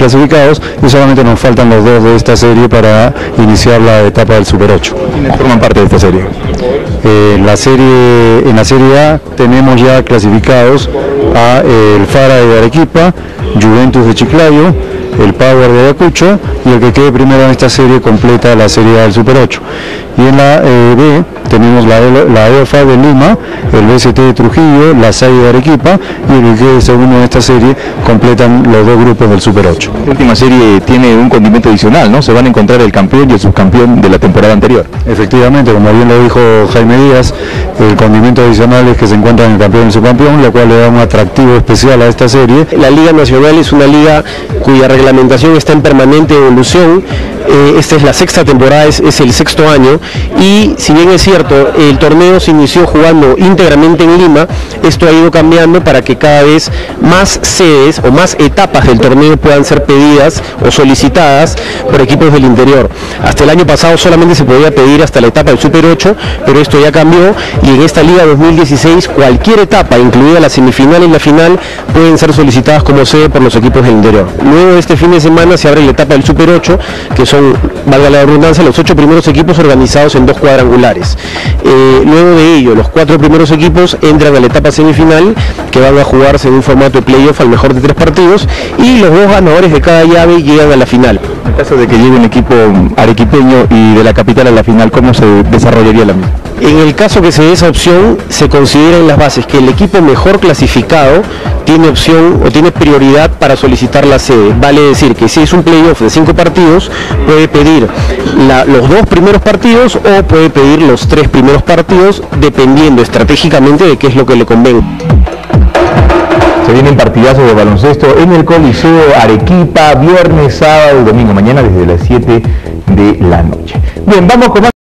clasificados y solamente nos faltan los dos de esta serie para iniciar la etapa del Super 8. ¿Quiénes forman parte de esta serie? Eh, en, la serie, en la Serie A tenemos ya clasificados a eh, el Fara de Arequipa, Juventus de Chiclayo, el Power de Ayacucho y el que quede primero en esta serie completa la Serie A del Super 8. Y en la eh, B tenemos la, la EFA de Lima, el BST de Trujillo, la SAI de Arequipa y el que quede segundo en esta serie completan los dos grupos del Super 8. La última serie tiene un condimento adicional, ¿no? Se van a encontrar el campeón y el subcampeón de la temporada anterior. Efectivamente, como bien lo dijo Jaime Díaz, el condimento adicional es que se encuentran el campeón y el subcampeón, lo cual le da un atractivo especial a esta serie. La Liga Nacional es una liga cuya reglamentación está en permanente evolución. Eh, esta es la sexta temporada, es, es, el sexto año y si bien es cierto, el torneo se inició jugando íntegramente en Lima, esto ha ido cambiando para que cada vez más sedes o más etapas del torneo puedan ser pedidas o solicitadas por equipos del interior. Hasta el año pasado solamente se podía pedir hasta la etapa del Super 8, pero esto ya cambió y en esta Liga 2016 cualquier etapa, incluida la semifinal y la final, pueden ser solicitadas como sede por los equipos del interior. Luego de este fin de semana se abre la etapa del Super 8, que son, valga la redundancia, los ocho primeros equipos organizados en dos cuadrangulares. Eh, luego de ello, los cuatro primeros equipos entran a la etapa semifinal, que van a jugarse en un formato de playoff al mejor de tres partidos, y los dos ganadores de cada llave llegan a la final. En caso de que llegue un equipo arequipeño y de la capital a la final, ¿cómo se desarrollaría la misma? En el caso que se dé esa opción, se considera en las bases que el equipo mejor clasificado tiene opción o tiene prioridad para solicitar la sede. Vale decir que si es un playoff de cinco partidos, puede pedir los dos primeros partidos o puede pedir los tres primeros partidos, dependiendo estratégicamente de qué es lo que le convenga. Se vienen partidazos de baloncesto en el Coliseo Arequipa, viernes, sábado y domingo, mañana desde las 7 de la noche. Bien, vamos con.